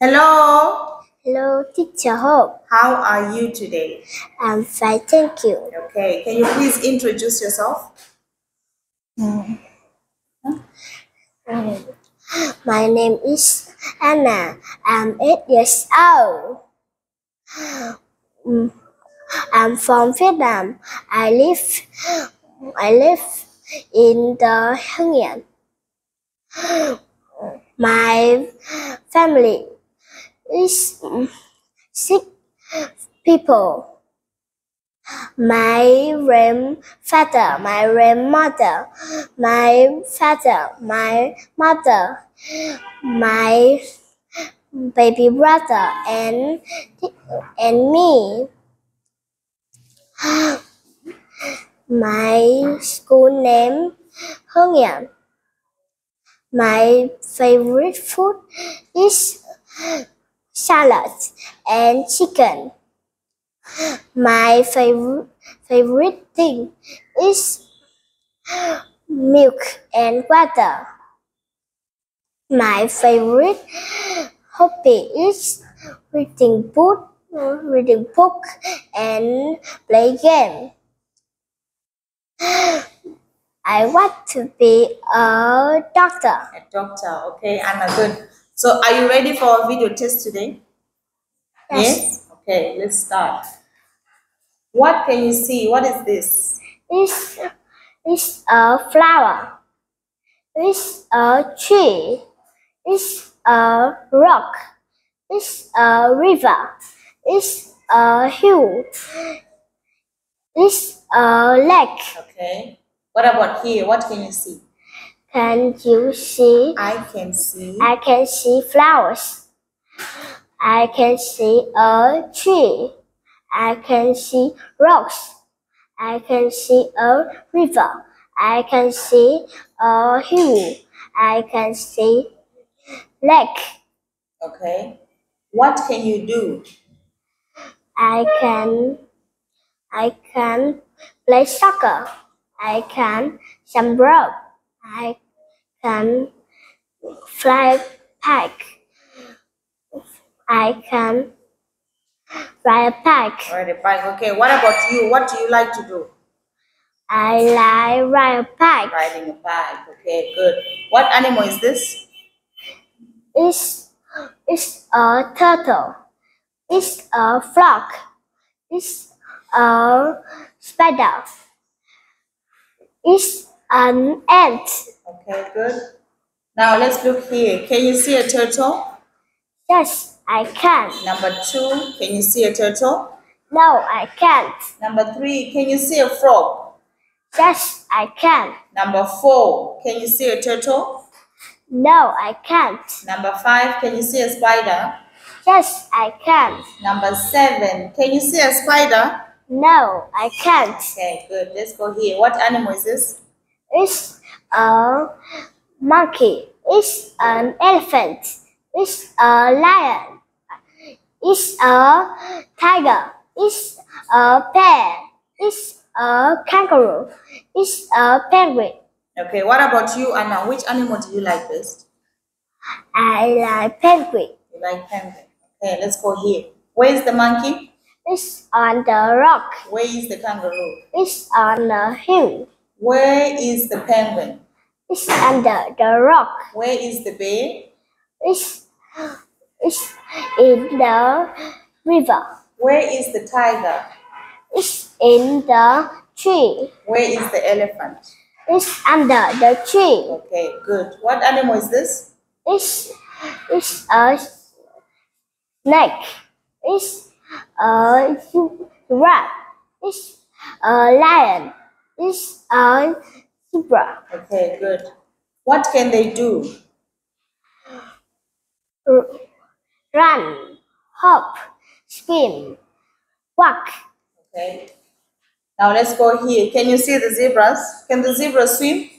Hello, Hello, Teacher Hope. how are you today? I'm fine, thank you. Okay, can you please introduce yourself? Mm, My name is Anna. I'm eight years old. Mm, I'm from Vietnam. I live I live in the Hưng My family six people. My grandfather, my grandmother, my father, my mother, my baby brother, and and me. My school name Hưng Yên. My favorite food is salad and chicken. My favorite favorite thing is milk and water. My favorite hobby is reading book, reading book and play game. I want to be a doctor. A doctor. Okay, Anna, good. So, are you ready for a video test today? Yes. Okay, let's start. What can you see? What is this? It's, it's a flower. It's a tree. It's a rock. It's a river. It's a hill. It's a lake. Okay. What about here? What can you see? Can you see? I can see. I can see flowers. I can see a tree. I can see rocks. I can see a river. I can see a hill. I can see lake. Okay. What can you do? I can I can play soccer. I can jump rope. I can fly kite. I can ride a bike. Ride a bike. Okay. What about you? What do you like to do? I like ride a bike. Riding a bike. Okay, good. What animal is this? It's it's a turtle. It's a frog. It's a spider. It's an ant. Okay, good. Now let's look here. Can you see a turtle? Yes, I can. Number two, can you see a turtle? No, I can't. Number three, can you see a frog? Yes, I can. Number four, can you see a turtle? No, I can't. Number five, can you see a spider? Yes, I can. Number seven, can you see a spider? No, I can't. Okay, good. Let's go here. What animal is this? It's a monkey. It's an elephant. It's a lion. It's a tiger. It's a bear. It's a kangaroo. It's a penguin. Okay, what about you, Anna? Which animal do you like best? I like penguin. You like penguin. Okay, let's go here. Where is the monkey? It's on the rock. Where is the kangaroo? It's on the hill. Where is the penguin? It's under the rock. Where is the bear? It's, it's in the river. Where is the tiger? It's in the tree. Where is the elephant? It's under the tree. Okay, good. What animal is this? It's, it's a snake. It's a rat. It's a lion. It's a zebra. Okay, good. What can they do? Run, hop, swim, walk. Okay. Now let's go here. Can you see the zebras? Can the zebras swim?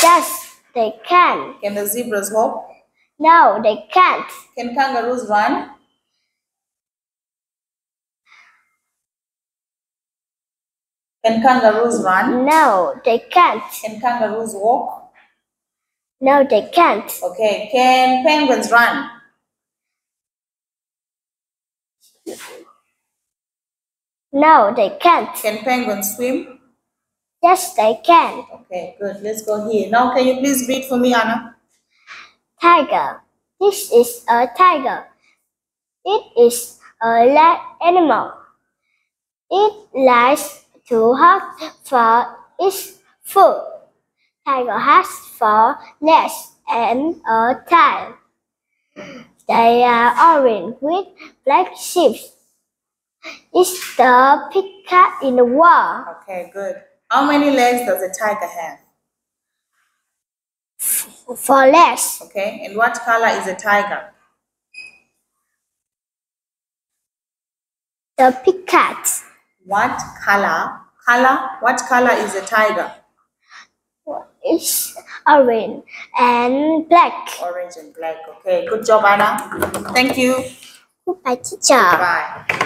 Yes, they can. Can the zebras hop? No, they can't. Can kangaroos run? Can kangaroos run? No, they can't. Can kangaroos walk? No, they can't. Okay. Can penguins run? No, they can't. Can penguins swim? Yes, they can. Okay, good. Let's go here. Now, can you please read for me, Anna? Tiger. This is a tiger. It is a land animal. It likes to hunt for its food. Tiger has four legs and a tail. They are orange with black stripes. It's the big cat in the world. Okay, good. How many legs does a tiger have? Four legs. Okay, and what color is a tiger? The big cat. What color? Color? What color is a tiger? It's orange and black. Orange and black. Okay, good job, Anna. Thank you. Goodbye, teacher. Bye.